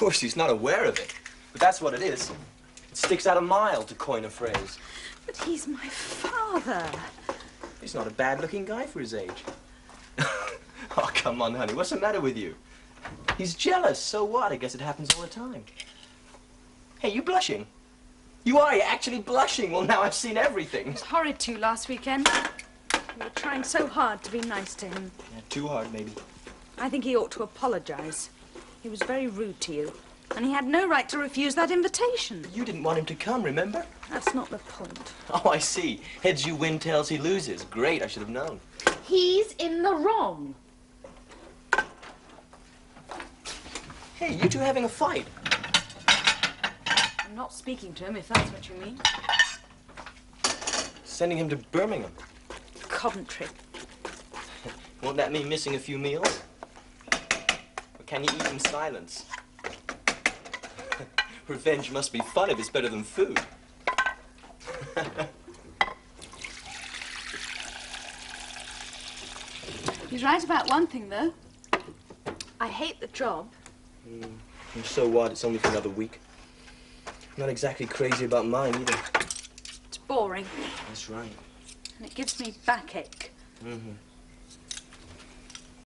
course, he's not aware of it. But that's what it is. It sticks out a mile, to coin a phrase. But he's my father. He's not a bad-looking guy for his age. oh, come on, honey. What's the matter with you? He's jealous. So what? I guess it happens all the time. Hey, you blushing? You are. You're actually blushing. Well, now I've seen everything. It was horrid too last weekend. You were trying so hard to be nice to him. Yeah, too hard, maybe. I think he ought to apologize. He was very rude to you. And he had no right to refuse that invitation. You didn't want him to come, remember? That's not the point. Oh, I see. Heads you win, tails he loses. Great, I should have known. He's in the wrong. Hey, you two having a fight? I'm not speaking to him, if that's what you mean. Sending him to Birmingham. Coventry. Won't that mean missing a few meals? Or can you eat in silence? Revenge must be fun if it's better than food. He's right about one thing, though. I hate the job. Mm. And so what? It's only for another week. I'm not exactly crazy about mine either. It's boring. That's right. And it gives me backache. Mm-hmm.